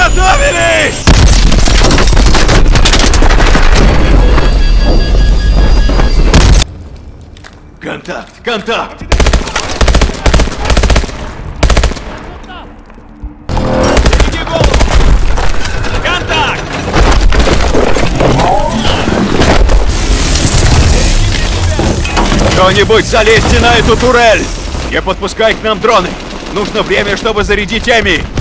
Приготовились! Контакт! Контакт! Кто-нибудь залезьте на эту турель! Не подпускай к нам дроны! Нужно время, чтобы зарядить Эми!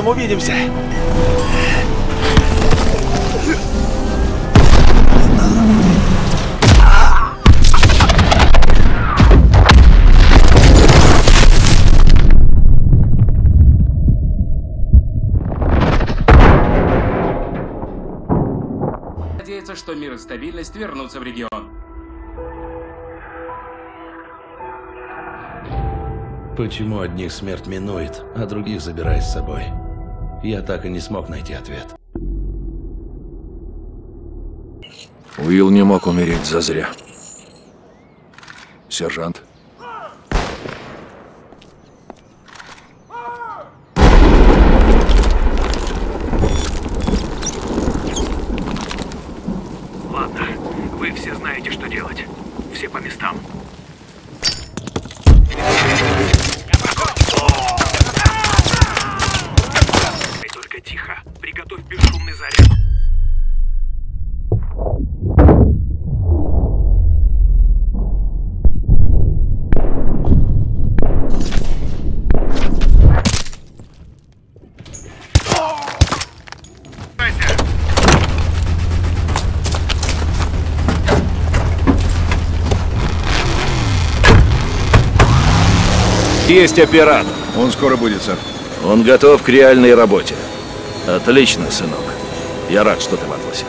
Там увидимся. Надеяться, что мир и стабильность вернутся в регион. Почему одних смерть минует, а других забирает с собой? Я так и не смог найти ответ. Уилл не мог умереть зазря. Сержант. Ладно, вы все знаете, что делать. Все по местам. И только тихо. Приготовь бесшумный заряд. Есть оператор. Он скоро будет, сэр. Он готов к реальной работе. Отлично, сынок. Я рад, что ты в Атласе.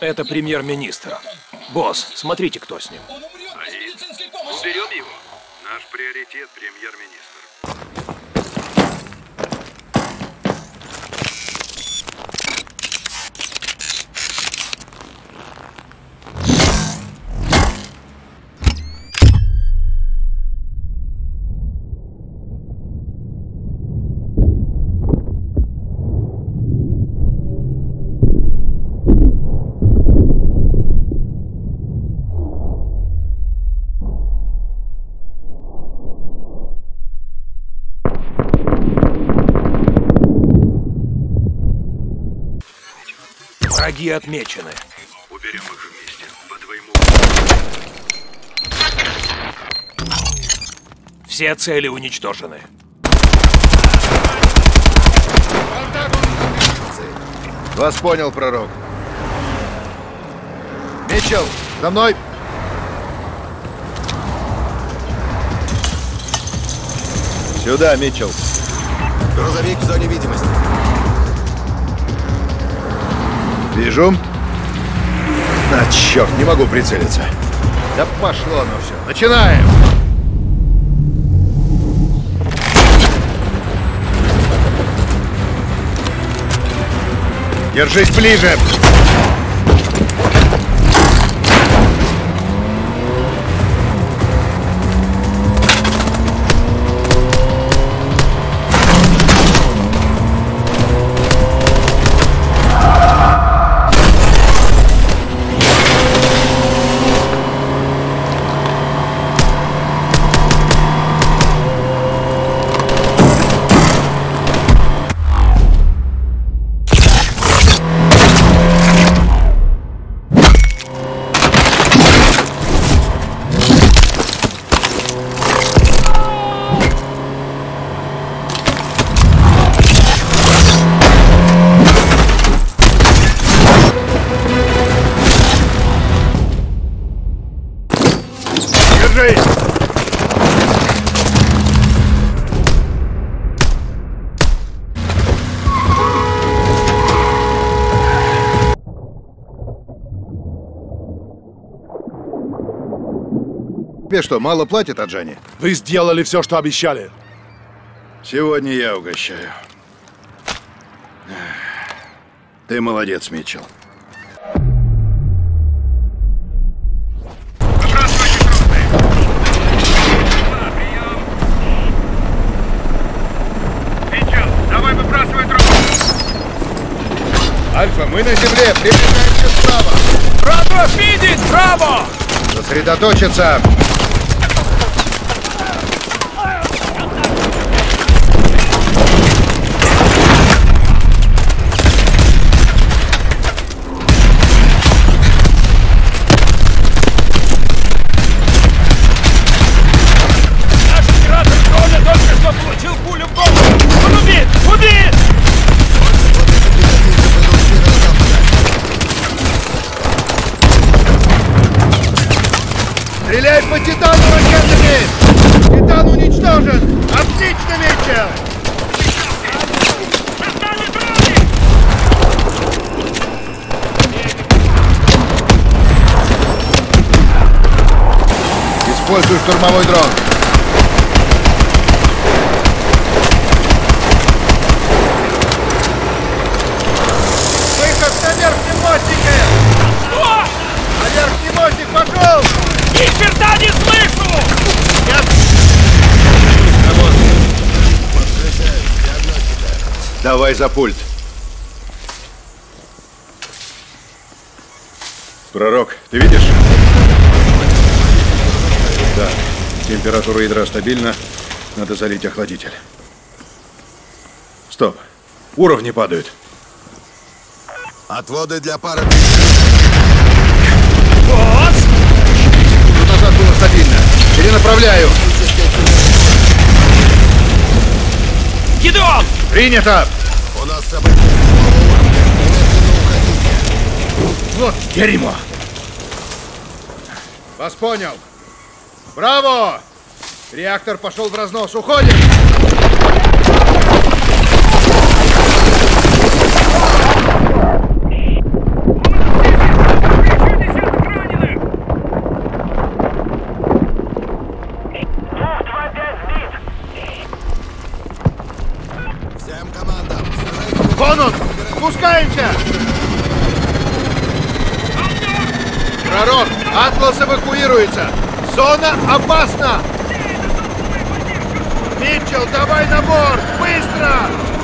Это премьер-министр. Босс, смотрите, кто с ним. Враги отмечены. Уберем их вместе. По твоему... Все цели уничтожены. Вас понял, пророк. Митчелл, за мной! Сюда, Митчелл. Грузовик в зоне видимости. Вижу. А, черт, не могу прицелиться. Да пошло оно все. Начинаем! Держись ближе! Что, мало платят от Джани? Вы сделали все, что обещали. Сегодня я угощаю. Ты молодец, Митчелл. Альфа, мы на земле, приближаемся справа. Браво, видит! Браво! Сосредоточиться. Используй штурмовой дрон. Выход на верхнем мостике! Что? На верхний мостик пошел! Ни черта не слышу! Давай за пульт. Пророк, ты видишь? Температура ядра стабильна. Надо залить охладитель. Стоп. Уровни падают. Отводы для пары. Босс! Тут назад было стабильно. Перенаправляю. Гидеон! Принято. У нас события. Вот дерьмо. Вас понял. Браво! Реактор пошел в разнос. Уходим! Спускаемся! Пророк! Атлас эвакуируется! Зона опасна! Митчелл, давай на борт! Быстро!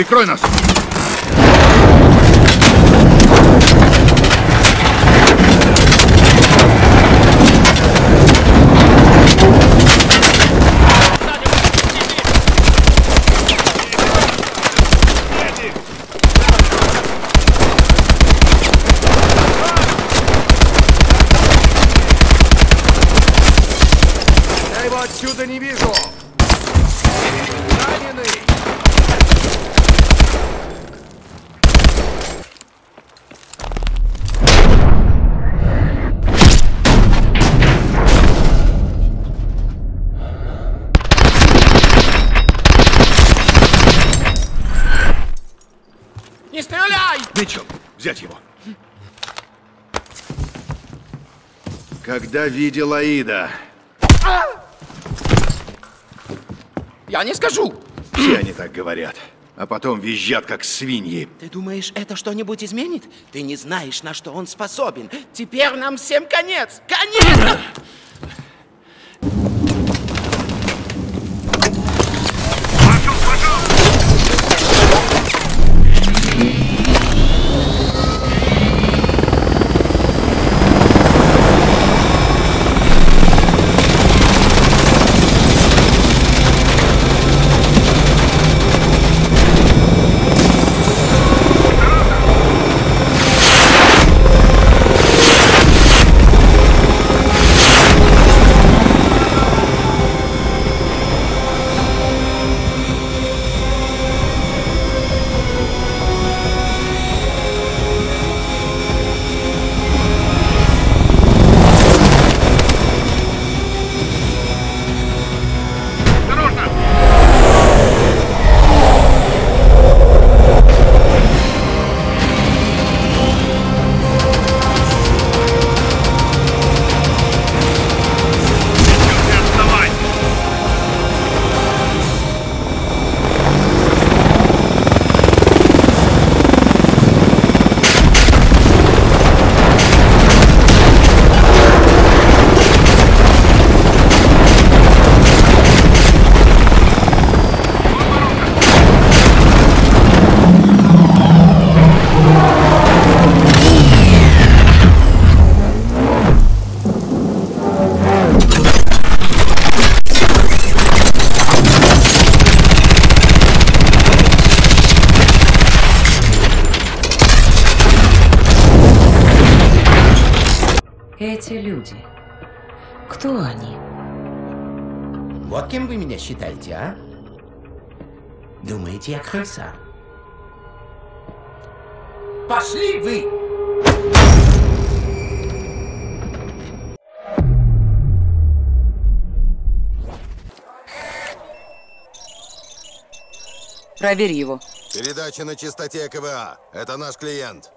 Прикрой нас! Я его отсюда не вижу. Раненый. Не стреляй! Митчелл, взять его. Когда видел Аида, Я не скажу! все они так говорят, а потом визжат, как свиньи. Ты думаешь, это что-нибудь изменит? Ты не знаешь, на что он способен. Теперь нам всем конец! Конец! Кто они? Вот кем вы меня считаете, а? Думаете, я крыса? Пошли вы! Проверь его. Передача на частоте КВА. Это наш клиент.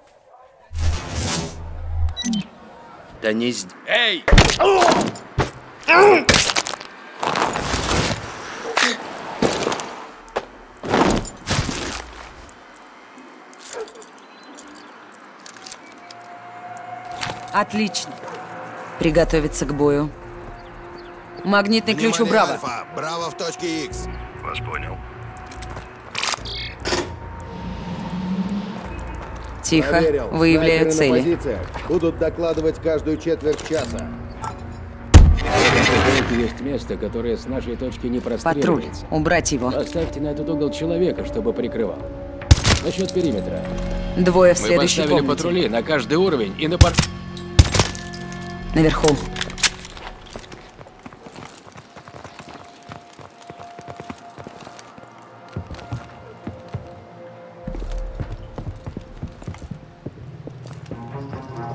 Да не Эй! Отлично. Приготовиться к бою. Магнитный ключ у Браво. Альфа. Браво в точке X. Вас понял. Тихо. Выявляю цели. Будут докладывать каждую четверть часа. Есть место, которое с нашей точки не Патруль. простреливается. Убрать его. Поставьте на этот угол человека, чтобы прикрывал. Насчет периметра. Двое в Мы следующей поставили комнате. патрули на каждый уровень и на пор... Наверху.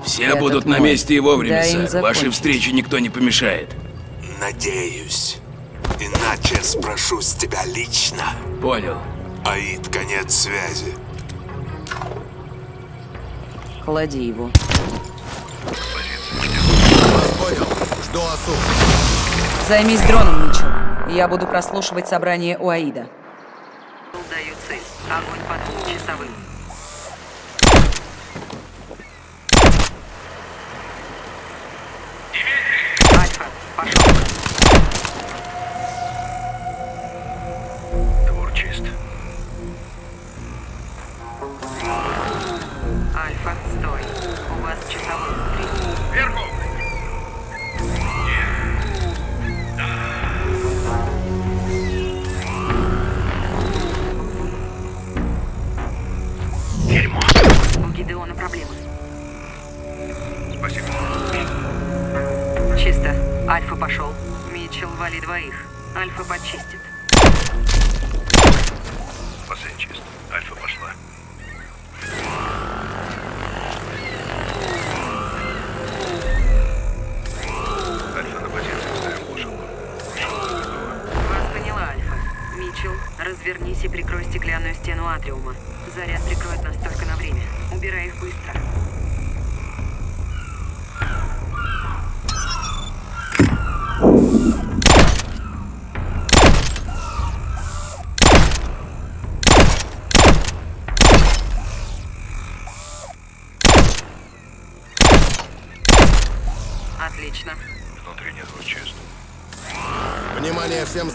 Все Этот будут на мой. месте и вовремя, Дай им сэр. Вашей встрече никто не помешает. Надеюсь. Иначе спрошу с тебя лично. Понял. Аид, конец связи. Клади его. Понял. Жду ОСУ. Займись дроном, Митчелл. Я буду прослушивать собрание у Аида. Даю цель. Огонь по двум часовым. Альфа, пошел. first.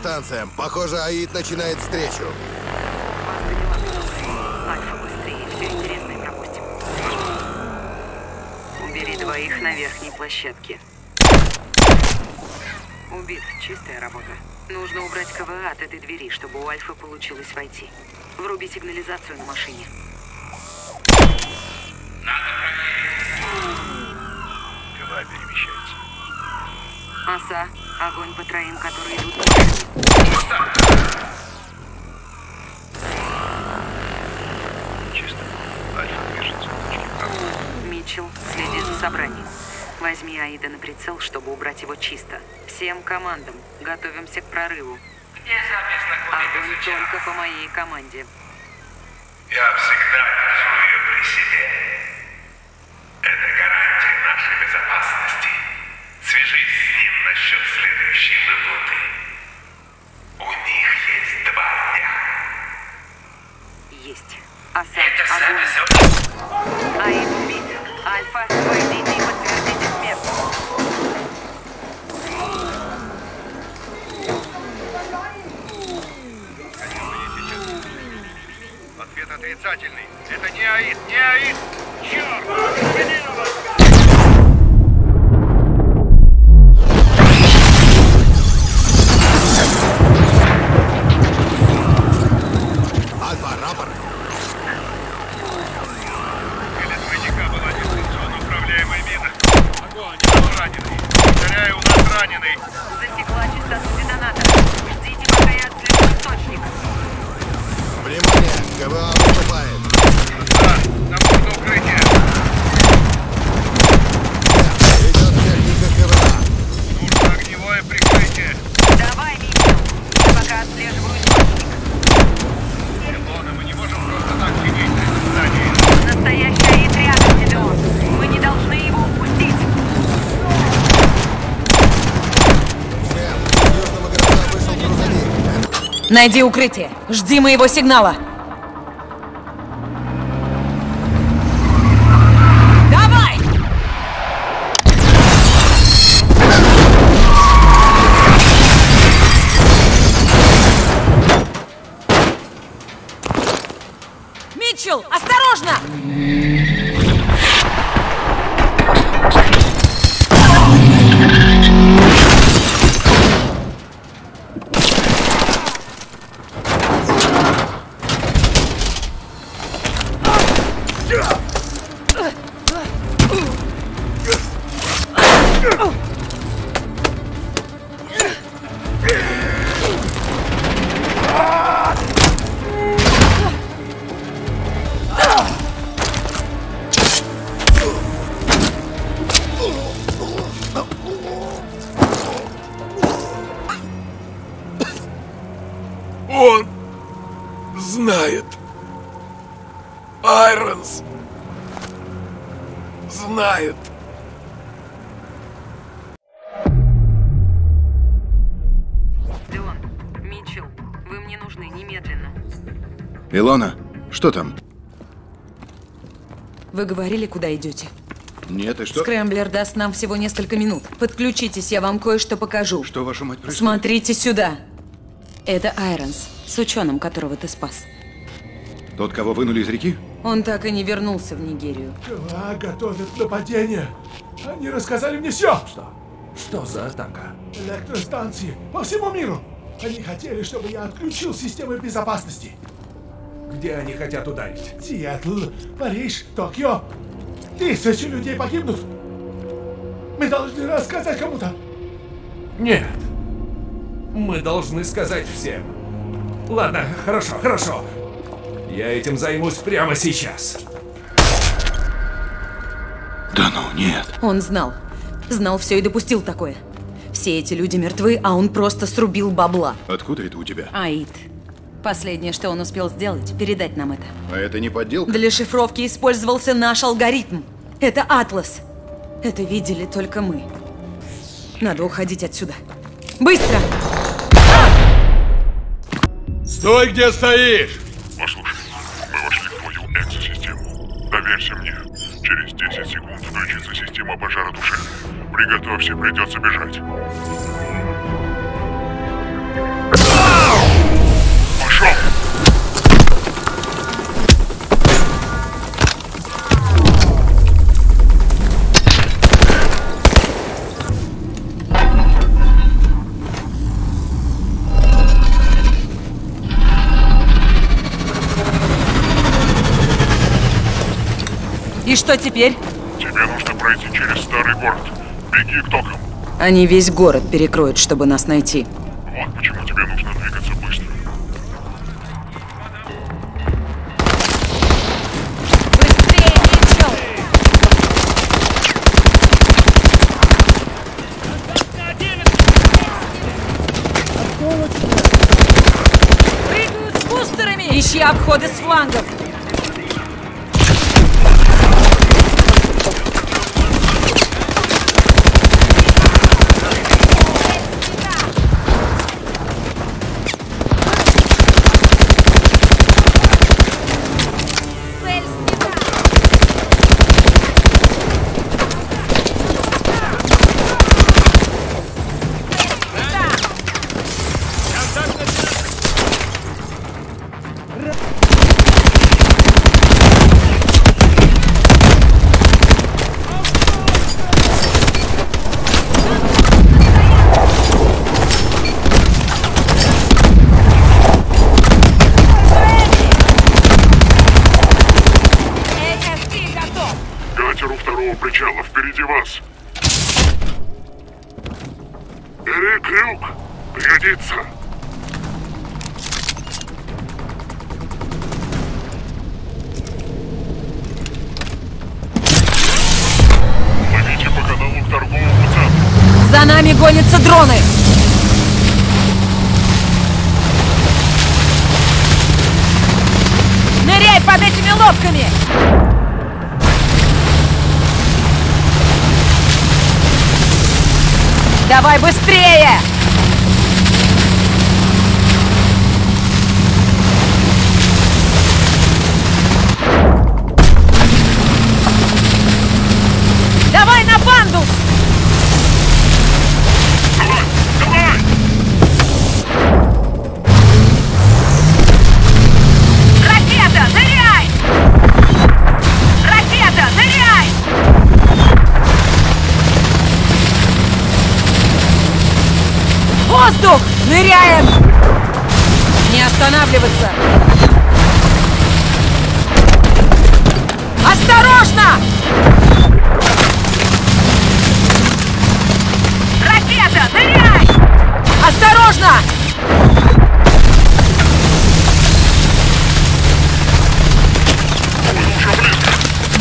Внимание всем станциям. Похоже, Аид начинает встречу. Альфа. Убери двоих на верхней площадке. Убит. Чистая работа. Нужно убрать КВА от этой двери, чтобы у Альфы получилось войти. Вруби сигнализацию на машине. Огонь по троим, которые идут. Чисто. Альфа движется к точке Браво. Митчелл, следи за собранием. Возьми Аида на прицел, чтобы убрать его чисто. Всем командам. Готовимся к прорыву. Огонь только по моей команде. Я всегда держу ее при себе. Это гарантия нашей безопасности. Свяжись с ним насчет следующей выплаты. У них есть два дня. Есть. Оса, огонь. Аид убит. Альфа, войдите и подтвердите смерть. Ответ отрицательный. Это не Аид, не Аид! Черт! Альфа, Найди укрытие. Жди моего сигнала. Илона, что там? Вы говорили, куда идете? Нет, и что? Скрэмблер даст нам всего несколько минут. Подключитесь, я вам кое-что покажу. Что, вашу мать, происходит? Смотрите сюда. Это Айронс, с ученым, которого ты спас. Тот, кого вынули из реки? Он так и не вернулся в Нигерию. КВА готовят нападение. Они рассказали мне все. Что? Что за атака? Электростанции по всему миру. Они хотели, чтобы я отключил системы безопасности. Где они хотят ударить? Сиэтл, Париж, Токио. Тысячи людей погибнут. Мы должны рассказать кому-то. Нет. Мы должны сказать всем. Ладно, хорошо, хорошо. Я этим займусь прямо сейчас. Да ну, нет. Он знал. Знал все и допустил такое. Все эти люди мертвы, а он просто срубил бабла. Откуда это у тебя? Аид. Последнее, что он успел сделать, передать нам это. А это не подделка? Для шифровки использовался наш алгоритм. Это Атлас. Это видели только мы. Надо уходить отсюда. Быстро! Стой, где стоишь! Послушай, мы вошли в твою экзосистему. Доверься мне. Через 10 секунд включится система пожара души. Приготовься, придется бежать. И что теперь? Тебе нужно пройти через старый город. Беги к докам. Они весь город перекроют, чтобы нас найти. Вот почему тебе нужно двигаться быстро. Прыгают с бустерами! Ищи обходы с флангов!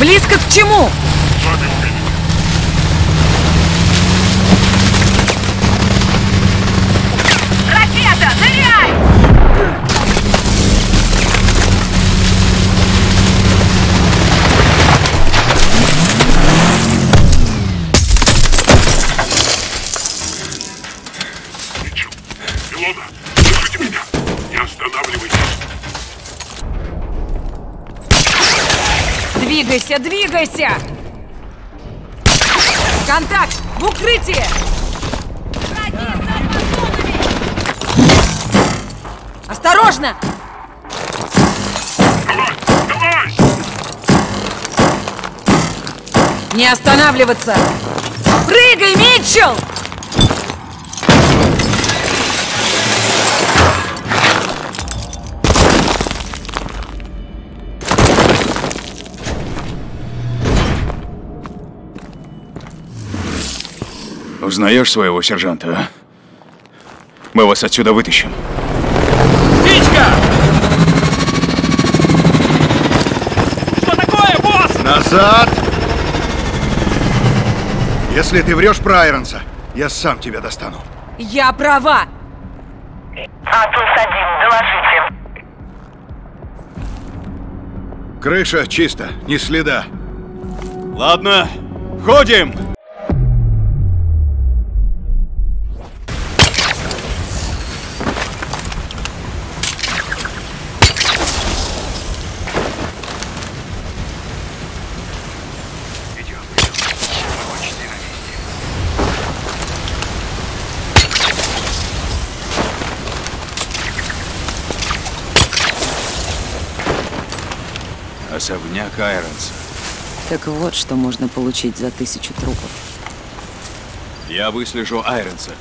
Близко к чему? Двигайся! Контакт! В укрытие! Осторожно! Не останавливаться! Прыгай, Митчелл! Узнаешь своего сержанта, а? Мы вас отсюда вытащим. Птичка! Что такое, босс? Назад! Если ты врешь про Айронса, я сам тебя достану. Я права! Атлас-1, доложите. Крыша чисто, ни следа. Ладно, входим! Особняк Айронса. Так вот, что можно получить за тысячу трупов. Я выслежу Айронса.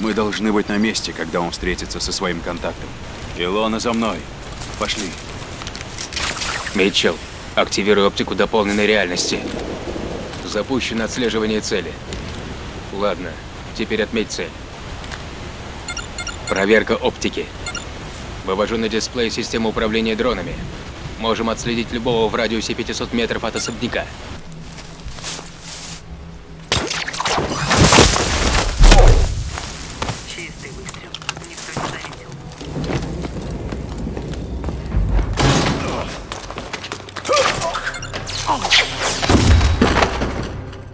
Мы должны быть на месте, когда он встретится со своим контактом. Илона за мной. Пошли. Митчелл, активируй оптику дополненной реальности. Запущено отслеживание цели. Ладно, теперь отметь цель. Проверка оптики. Вывожу на дисплей систему управления дронами. Можем отследить любого в радиусе 500 метров от особняка. Чистый выстрел. Никто не заметил.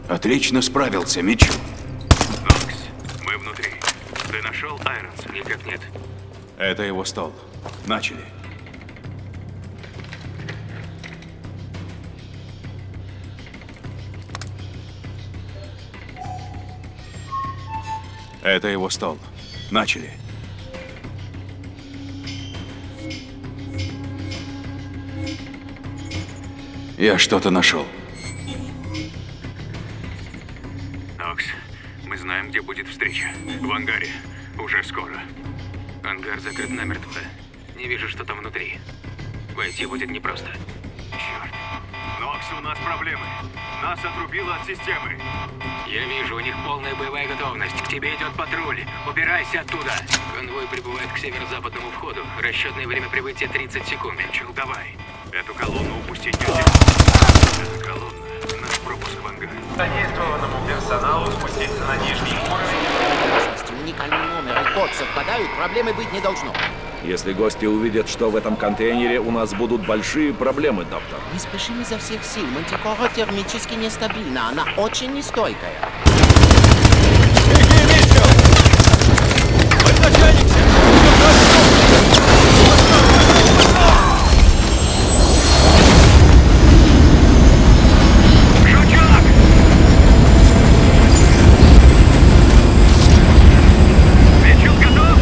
Отлично справился, Митчелл. Нокс, мы внутри. Ты нашел Айронса? Никак нет. Это его стол. Начали. Это его стол. Начали. Я что-то нашел. Нокс, мы знаем, где будет встреча. В ангаре. Уже скоро. Ангар закрыт намертво. Не вижу, что там внутри. Войти будет непросто. Нокс, у нас проблемы. Нас отрубило от системы. Я вижу, у них полная боевая готовность. К тебе идет патруль. Убирайся оттуда. Конвой прибывает к северо-западному входу. Расчетное время прибытия 30 секунд. Чел, давай. Эту колонну упустить нельзя. Эта колонна. Наш пропуск в ангар. Задействованному персоналу спуститься на нижний уровень. Уникальный номер и код совпадают, проблемы быть не должно. Если гости увидят, что в этом контейнере, у нас будут большие проблемы, доктор. Мы спешим изо всех сил. Мантикора термически нестабильна. Она очень нестойкая. Митчелл готов?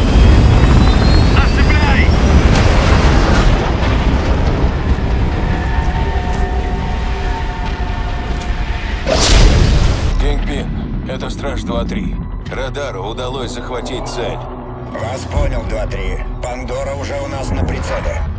Отцепляй! Кингпин, это Страж 2-3. Радару удалось захватить цель. Вас понял, 2-3. Пандора уже у нас на прицеле.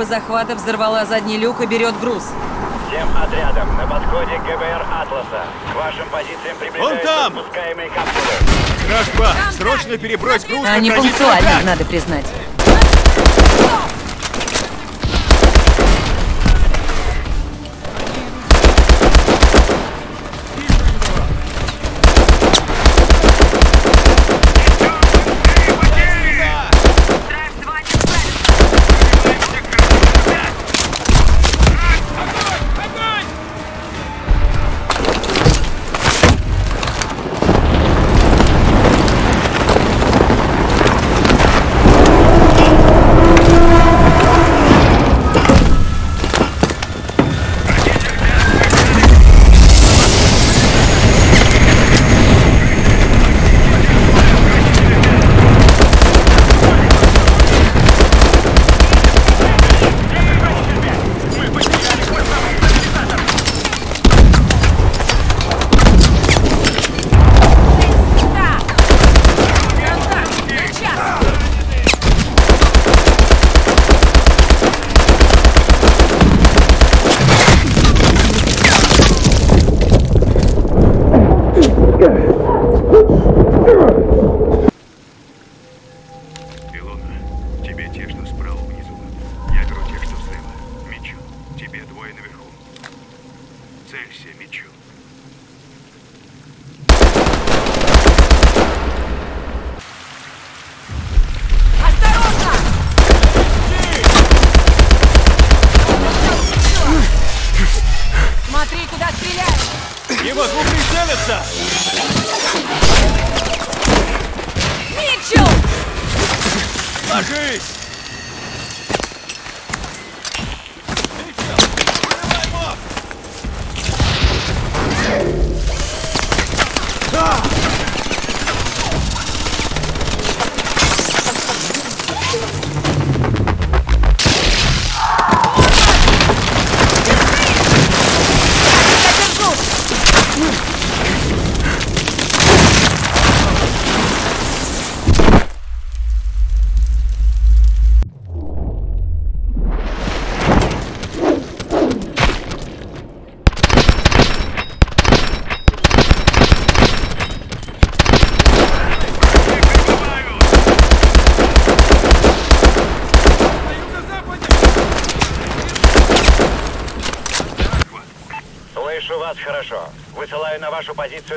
Группа захвата взорвала задний люк и берет груз. Всем отрядам на подходе ГБР Атласа. К вашим позициям приближаются там! спускаемые капсулы. Страж-2, срочно перебрось груз Они пунктуальны, надо признать.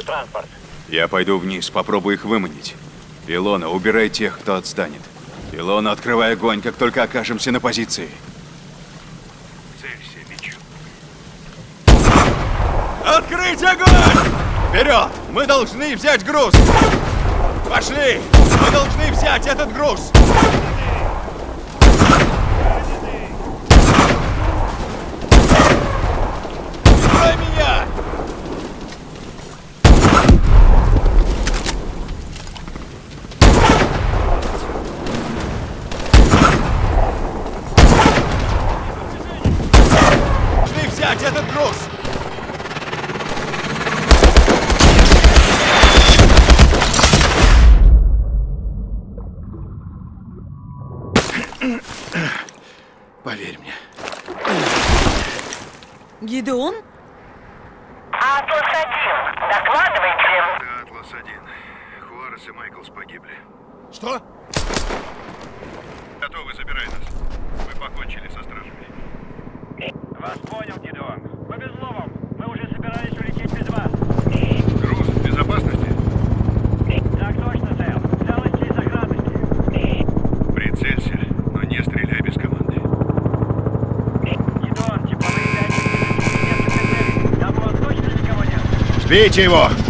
Транспорт. Я пойду вниз, попробую их выманить. Илона, убирай тех, кто отстанет. Илона, открывай огонь, как только окажемся на позиции. Целься, Митчелл. Открыть огонь! Вперед! Мы должны взять груз! Пошли! Мы должны взять этот груз! Прикрой меня! Должны взять этот груз! Поверь мне. Гидеон? Атлас-1, докладывайте. Да, Атлас-1. Хуарес и Майклс погибли. Что? Готовы, забирай нас. Мы покончили со стражами. Вас понял, Гидеон. Повезло вам. Мы уже собирались улететь без вас. Груз в безопасности? Так точно, сэр. Взял из чьей сохранности. Прицелься, но не стреляй без команды. Гидеон, тепловые датчики несколько целей. Там у вас точно никого нет? Сбейте его!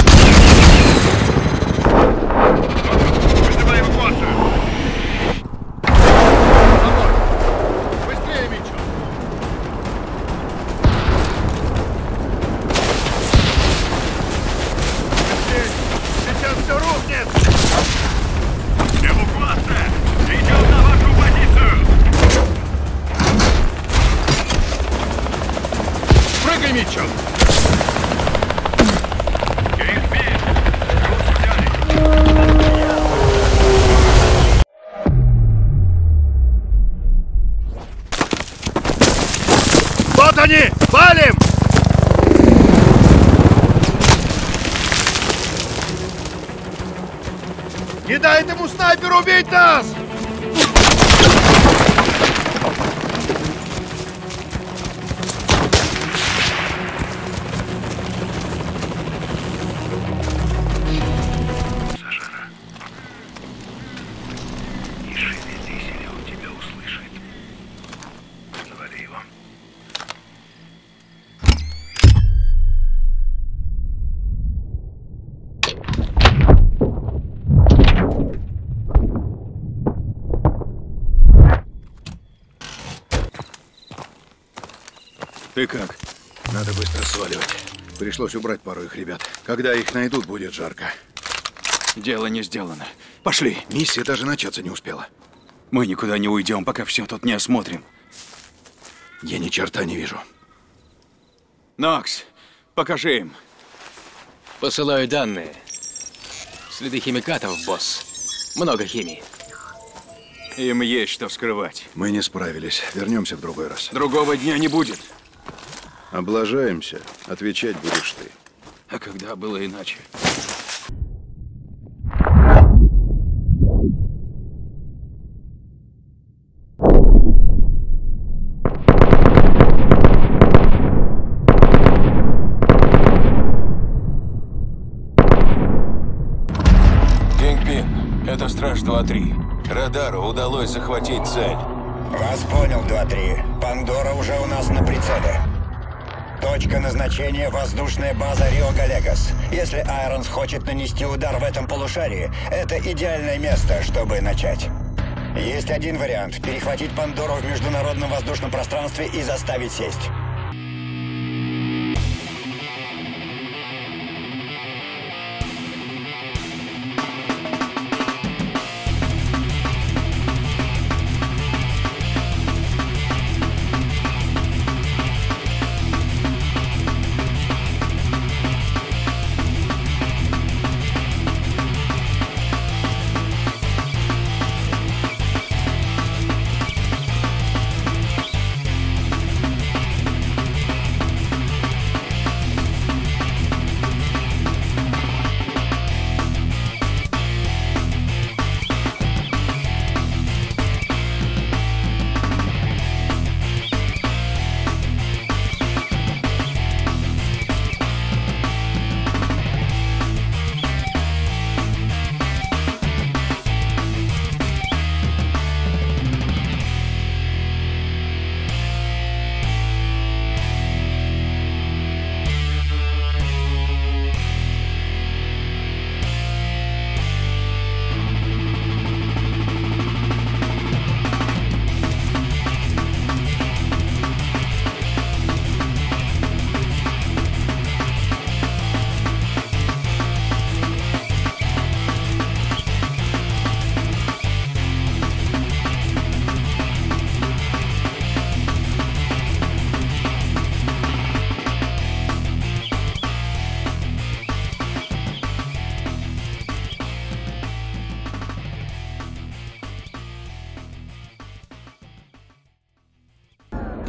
Пришлось убрать пару их ребят. Когда их найдут, будет жарко. Дело не сделано. Пошли. Миссия даже начаться не успела. Мы никуда не уйдем, пока все тут не осмотрим. Я ни черта не вижу. Нокс, покажи им. Посылаю данные. Следы химикатов, босс. Много химии. Им есть что скрывать. Мы не справились. Вернемся в другой раз. Другого дня не будет. Облажаемся. Отвечать будешь ты. А когда было иначе? Кингпин, это Страж 2-3. Радару удалось захватить цель. Вас понял, 2-3. Пандора уже у нас на прицеле. Точка назначения – воздушная база Рио-Галегас. Если Айронс хочет нанести удар в этом полушарии, это идеальное место, чтобы начать. Есть один вариант – перехватить Пандору в международном воздушном пространстве и заставить сесть.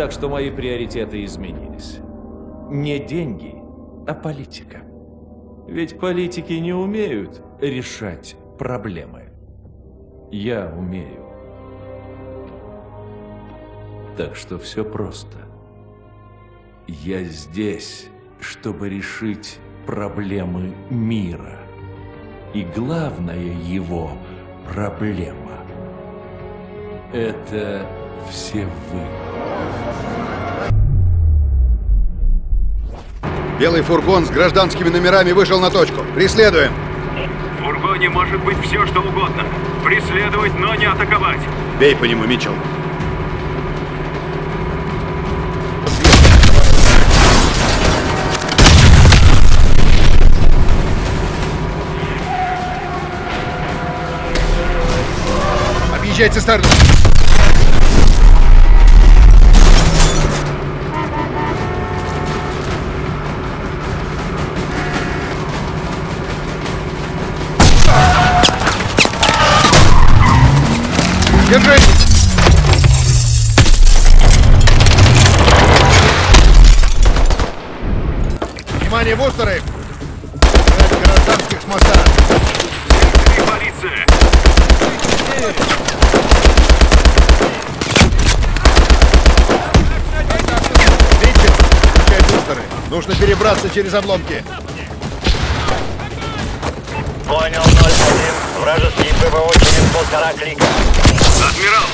Так что мои приоритеты изменились. Не деньги, а политика. Ведь политики не умеют решать проблемы. Я умею. Так что все просто. Я здесь, чтобы решить проблемы мира. И главная его проблема – это все вы. Белый фургон с гражданскими номерами вышел на точку. Преследуем. В фургоне может быть все, что угодно. Преследовать, но не атаковать. Бей по нему, Митчелл. Объезжай цистерну. Держись! Внимание, бустеры! Брать гражданских с моста! Полиция! Ричард, включай бустеры. Нужно перебраться через обломки. Понял, 0-1. Вражеский ПВО через полтора клика. Адмирал!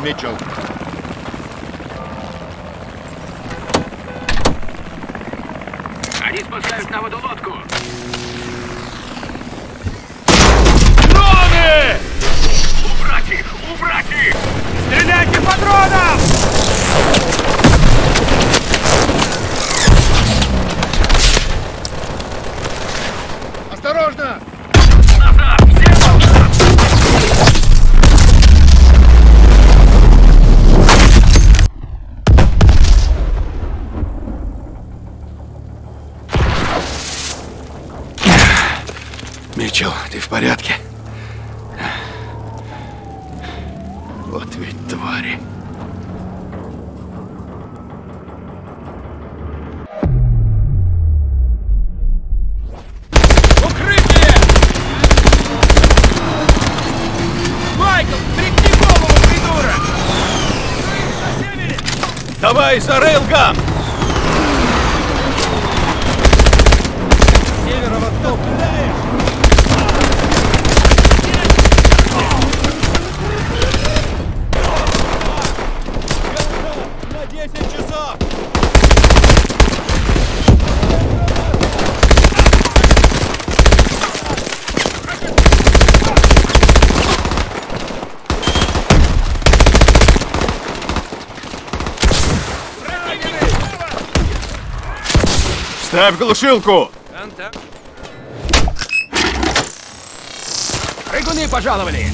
Проверь Митчелл, ты в порядке? Вот ведь твари. Давай за рейлган! Северо-восток! На 10 часов! Ставь глушилку! Прыгуны пожаловали!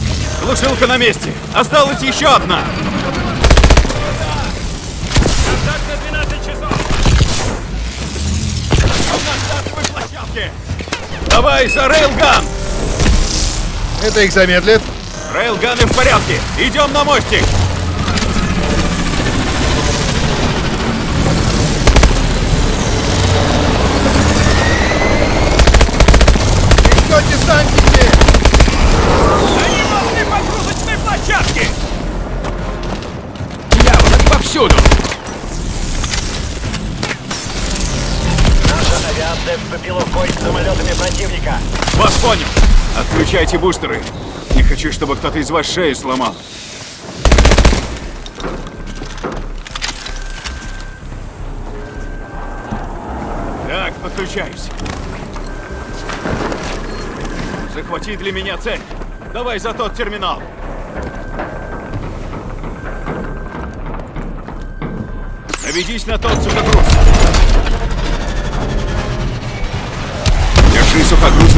Глушилка на месте! Осталась еще одна! Контакт на 12 часов! На стартовой площадке! Давай за рейлган! Это их замедлит. Рейлганы в порядке! Идем на мостик! В бой с самолетами противника. Вас понял! Отключайте бустеры! Не хочу, чтобы кто-то из вас шею сломал. Так, подключаюсь. Захвати для меня цель. Давай за тот терминал. Наведись на тот сухогруз. Держи сухогруз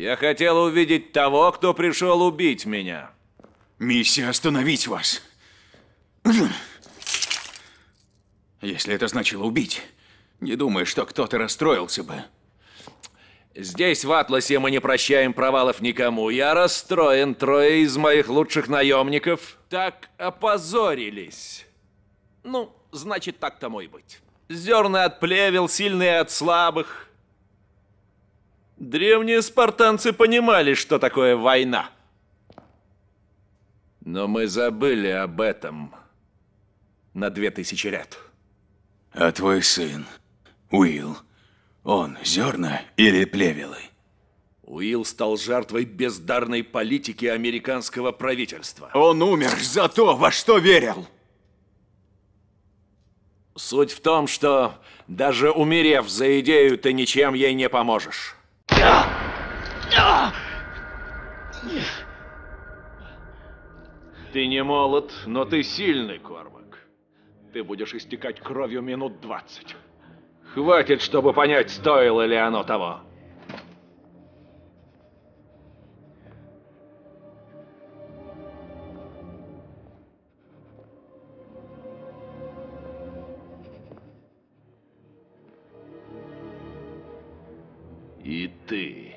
Я хотел увидеть того, кто пришел убить меня. Миссия остановить вас. Если это значило убить, не думаю, что кто-то расстроился бы. Здесь, в Атласе, мы не прощаем провалов никому. Я расстроен. Трое из моих лучших наемников так опозорились. Ну, значит, так тому и быть. Зерна от плевел, сильные от слабых. Древние спартанцы понимали, что такое война. Но мы забыли об этом на две тысячи лет. А твой сын, Уилл, он зерна или плевелы? Уилл стал жертвой бездарной политики американского правительства. Он умер за то, во что верил. Суть в том, что даже умерев за идею, ты ничем ей не поможешь. Ты не молод, но ты сильный, Кормак. Ты будешь истекать кровью минут двадцать. Хватит, чтобы понять, стоило ли оно того. И ты.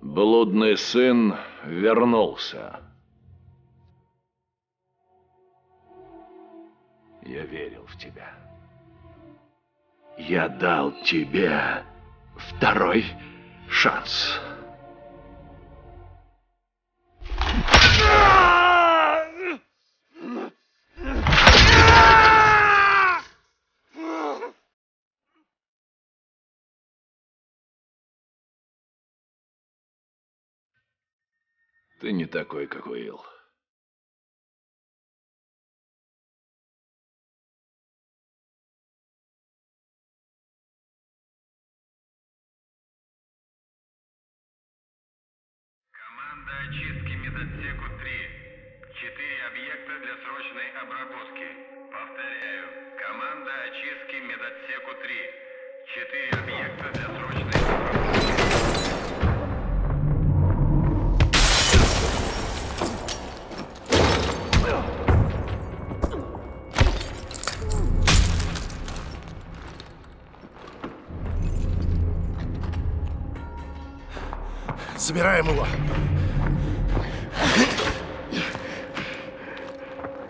Блудный сын вернулся. Я верил в тебя. Я дал тебе второй шанс. Ты не такой, как Уилл. Команда очистки медотсеку 3. Четыре объекта для срочной обработки. Повторяю. Команда очистки медотсеку 3. Четыре объекта для срочной Забираем его.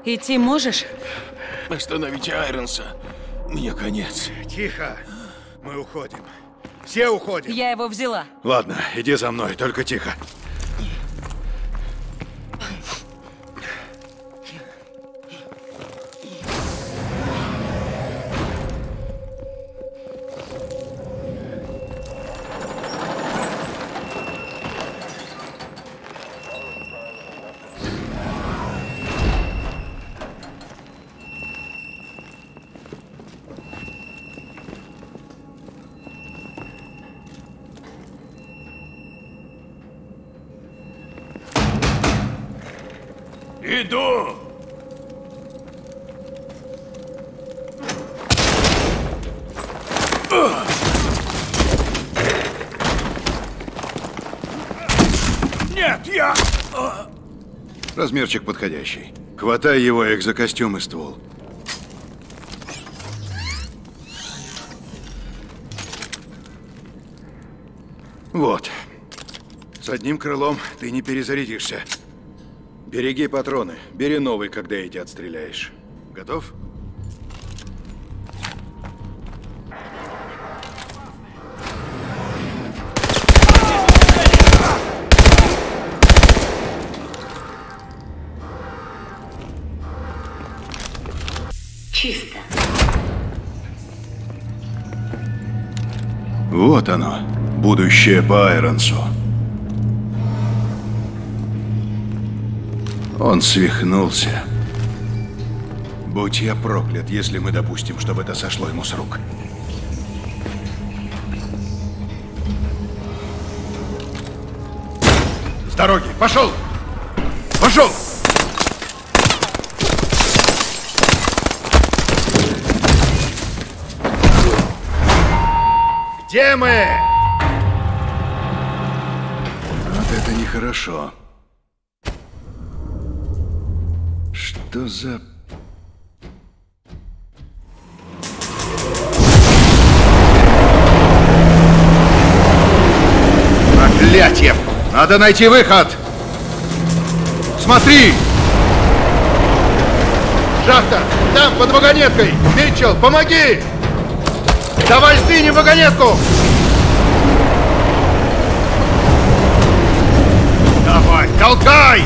Идти можешь? Остановите Айронса. Мне конец. Тихо. Мы уходим. Все уходим. Я его взяла. Ладно, иди за мной, только тихо. Размерчик подходящий. Хватай его экзокостюм и ствол. Вот. С одним крылом ты не перезарядишься. Береги патроны. Бери новый, когда эти отстреляешь. Готов? Вот оно. Будущее по Айронсу. Он свихнулся. Будь я проклят, если мы допустим, чтобы это сошло ему с рук. С дороги! Пошел! Пошел! Где мы? Вот это нехорошо. Что за... Проклятье! Надо найти выход! Смотри! Шахта! Там, под вагонеткой! Митчелл, помоги! Давай сдвинем вагонетку! Давай, толкай!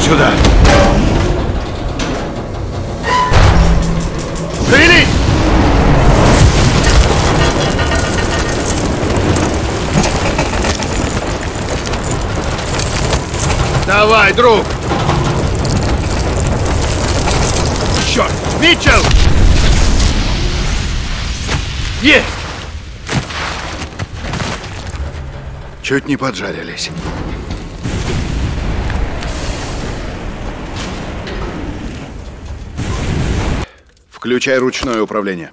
Сюда! Шевелись! Давай, друг! Черт! Митчелл! Есть! Чуть не поджарились. Включай ручное управление.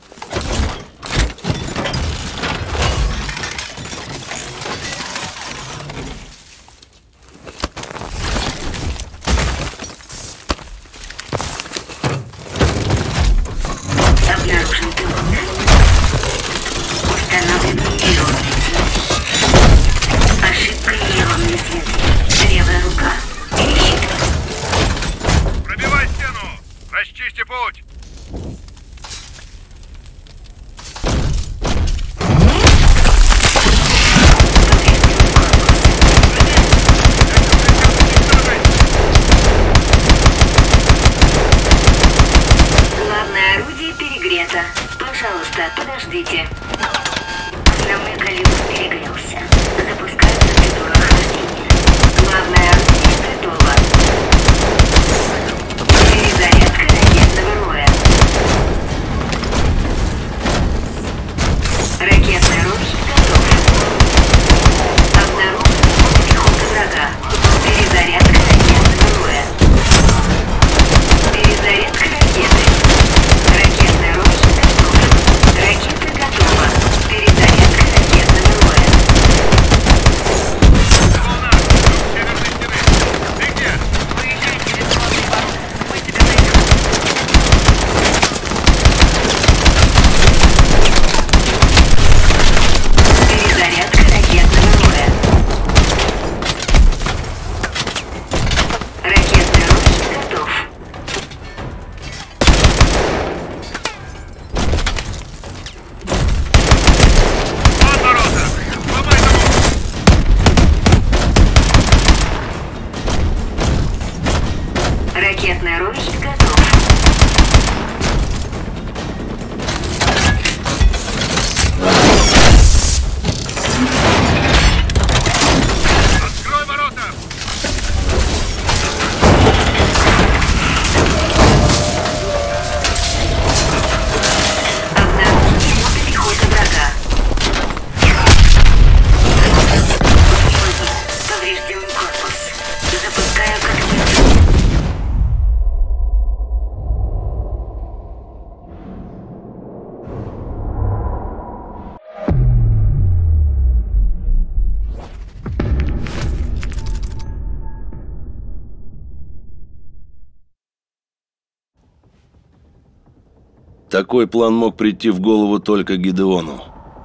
Такой план мог прийти в голову только Гидеону.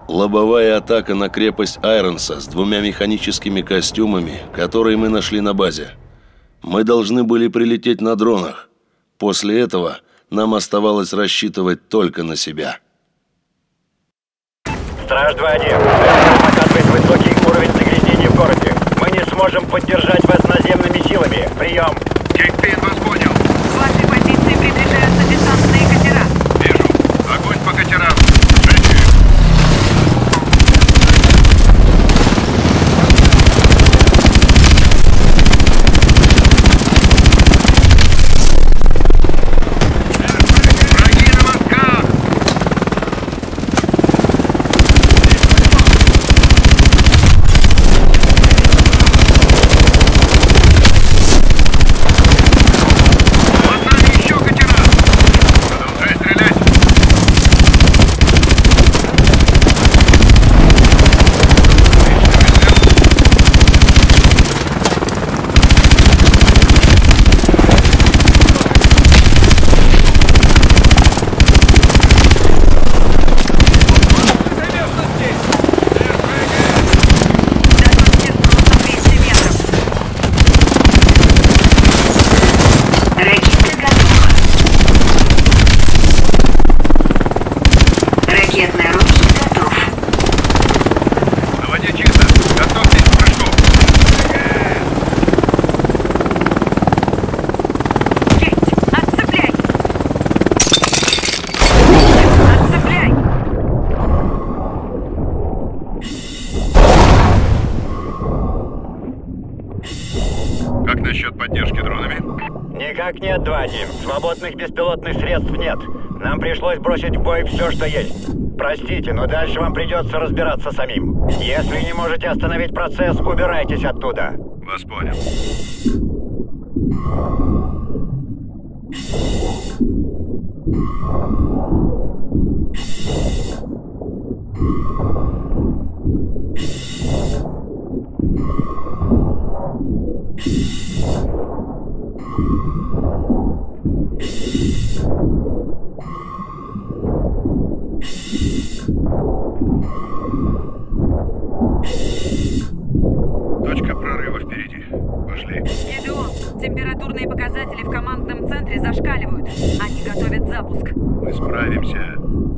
Лобовая атака на крепость Айронса с двумя механическими костюмами, которые мы нашли на базе. Мы должны были прилететь на дронах. После этого нам оставалось рассчитывать только на себя. Страж 2-1. РР показывает высокий уровень загрязнения в городе. Мы не сможем поддержать вас наземными силами. Прием. Кейкпин вас понял. К вашей позиции приближаются десантные бой все, что есть. Простите, но дальше вам придется разбираться самим. Если не можете остановить процесс, убирайтесь оттуда. Вас понял. Точка прорыва впереди. Пошли. Гидеон, температурные показатели в командном центре зашкаливают. Они готовят запуск. Мы справимся.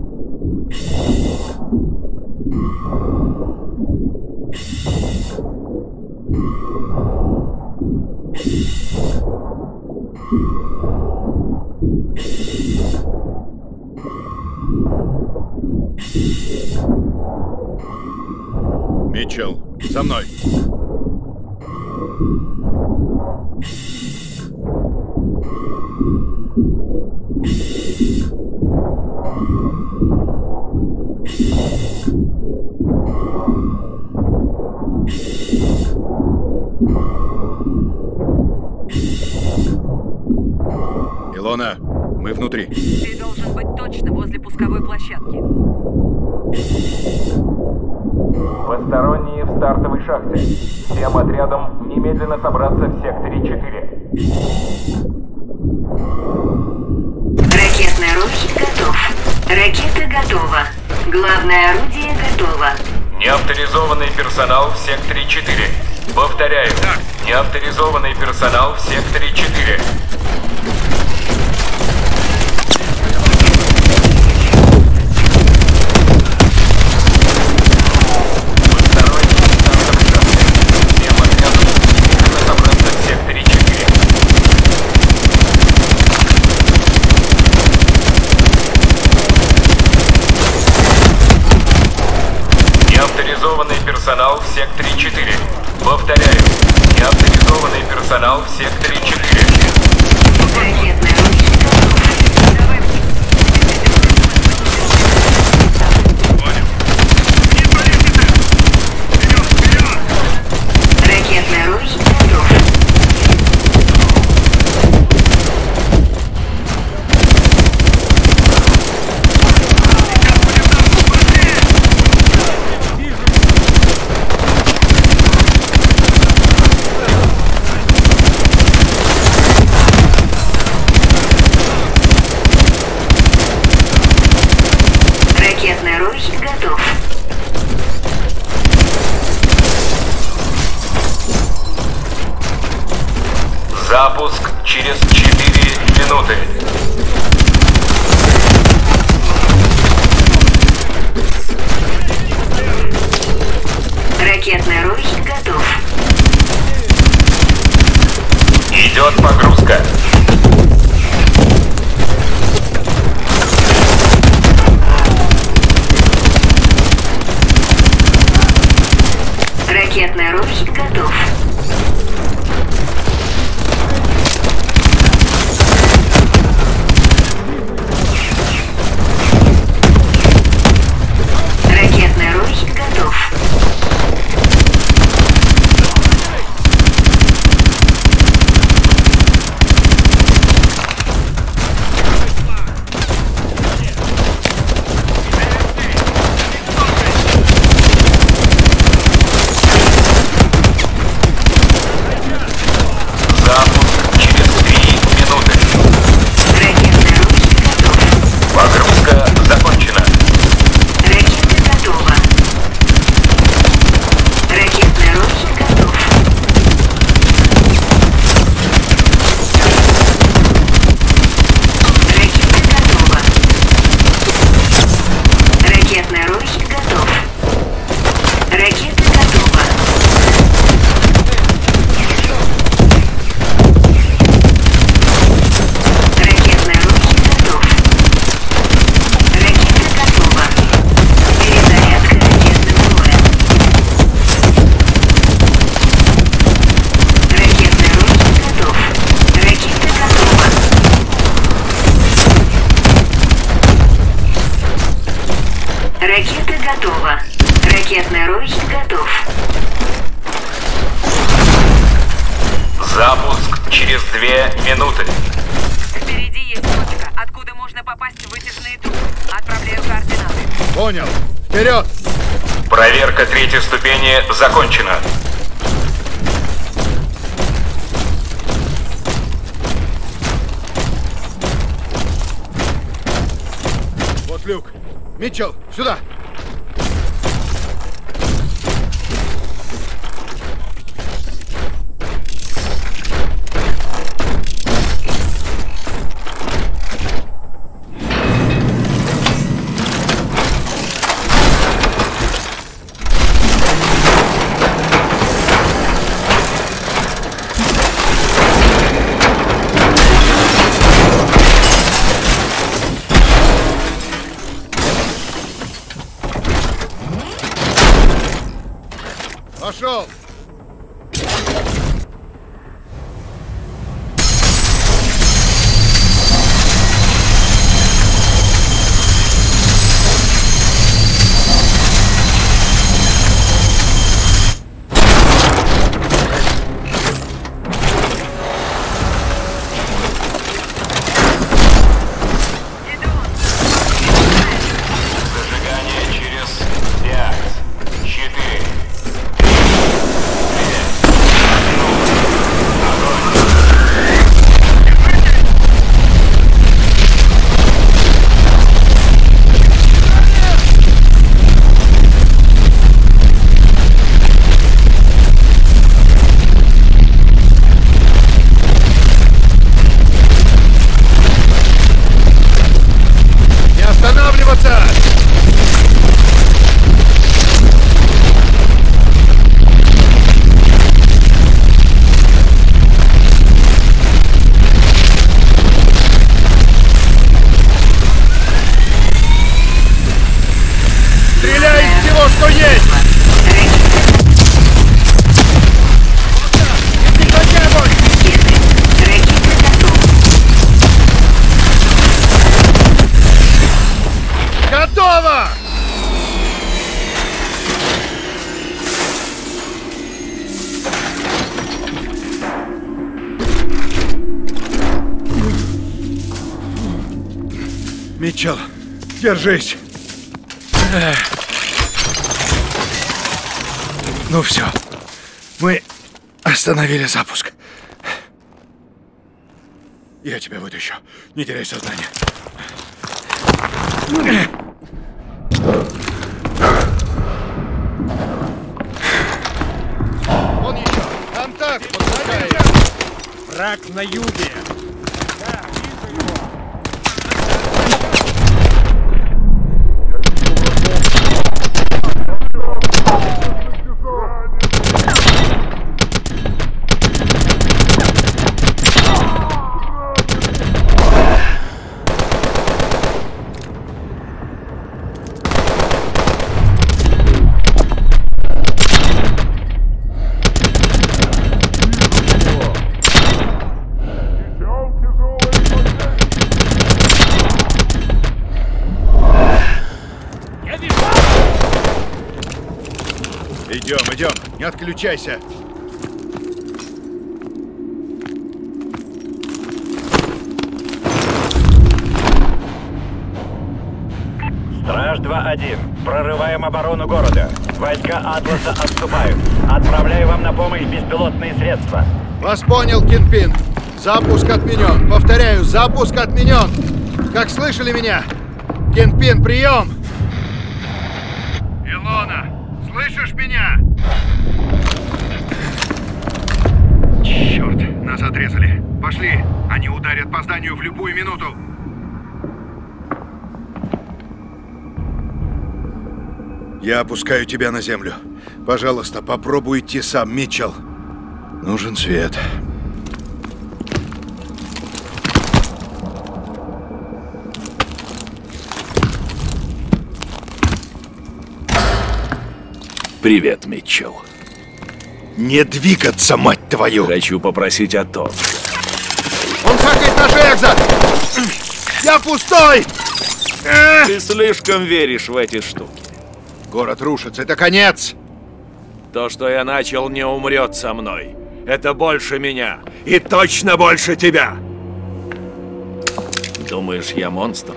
Персонал в секторе 4. Повторяю. Неавторизованный персонал в секторе 4. Готово. Ракетный рой готов. Запуск через две минуты. Впереди есть точка, откуда можно попасть в вытяжные трубы. Отправляю координаты. Понял. Вперед! Проверка третьей ступени закончена. Вот люк. Митчелл, сюда! Всего, что есть! Готово! Митчелл, держись. Эх. Ну все, мы остановили запуск. Я тебя вытащу. Не теряй сознание. Вон еще. Контакт. Враг на юге. Не отключайся. Страж 2-1. Прорываем оборону города. Войска Атласа отступают. Отправляю вам на помощь беспилотные средства. Вас понял, Кинпин. Запуск отменен. Повторяю, запуск отменен. Как слышали меня? Кинпин, прием! Илона, слышишь меня? Черт, нас отрезали. Пошли. Они ударят по зданию в любую минуту. Я опускаю тебя на землю. Пожалуйста, попробуй идти сам, Митчелл. Нужен свет. Привет, Митчелл. Не двигаться, мать твою! Хочу попросить о том. Он хакает наш экзот! Я пустой! Ты слишком веришь в эти штуки. Город рушится, это конец! То, что я начал, не умрет со мной. Это больше меня. И точно больше тебя. Думаешь, я монстр?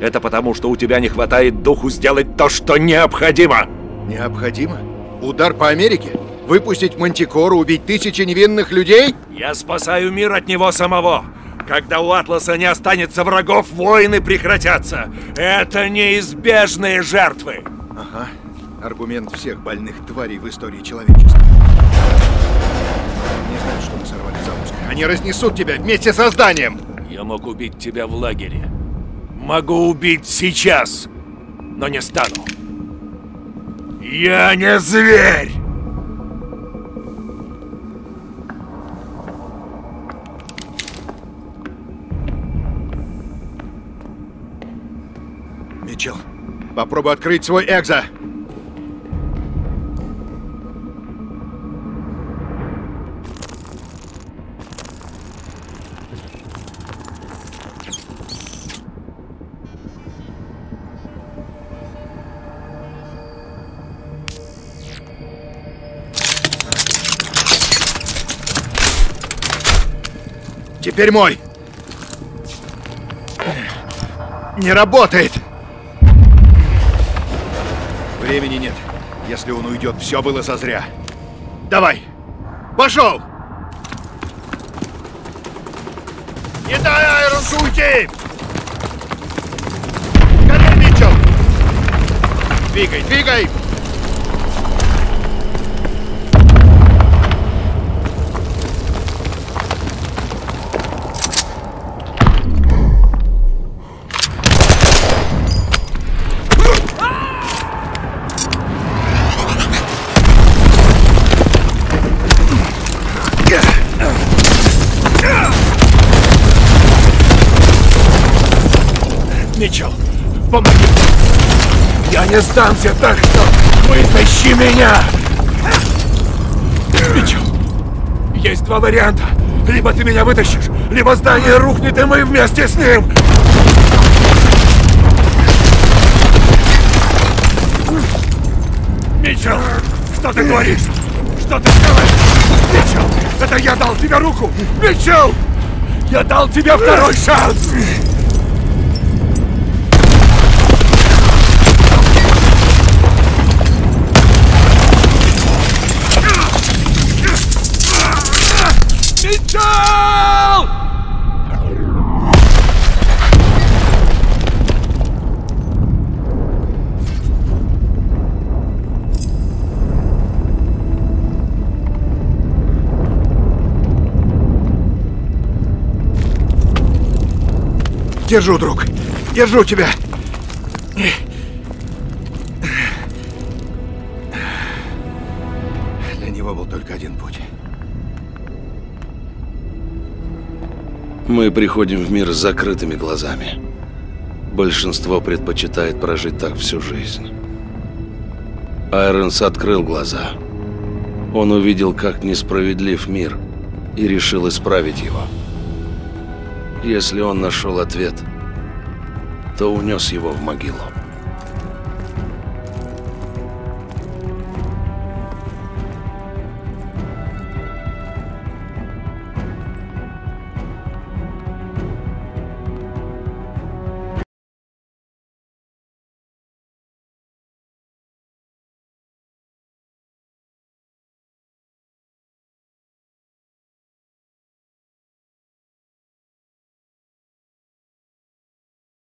Это потому, что у тебя не хватает духу сделать то, что необходимо. Необходимо? Удар по Америке? Выпустить Мантикору, убить тысячи невинных людей? Я спасаю мир от него самого. Когда у Атласа не останется врагов, войны прекратятся. Это неизбежные жертвы. Ага. Аргумент всех больных тварей в истории человечества. Не знаю, что мы сорвали запуск. Они разнесут тебя вместе со зданием! Я мог убить тебя в лагере. Могу убить сейчас, но не стану. Я не зверь! Попробуй открыть свой экзо! Теперь мой! Не работает! Времени нет. Если он уйдет, все было зазря. Давай! Пошел! Не дай Айронсу уйти! Скорее, Митчелл! Двигай, двигай! Помоги! Я не сдамся, так что вытащи меня! Митчелл, есть два варианта. Либо ты меня вытащишь, либо здание рухнет, и мы вместе с ним! Митчелл, что ты творишь? Что ты делаешь? Митчелл, это я дал тебе руку! Митчелл! Я дал тебе второй шанс! Митчелл! Держу, друг. Держу тебя. Мы приходим в мир с закрытыми глазами. Большинство предпочитает прожить так всю жизнь. Айронс открыл глаза. Он увидел, как несправедлив мир, и решил исправить его. Если он нашел ответ, то унес его в могилу.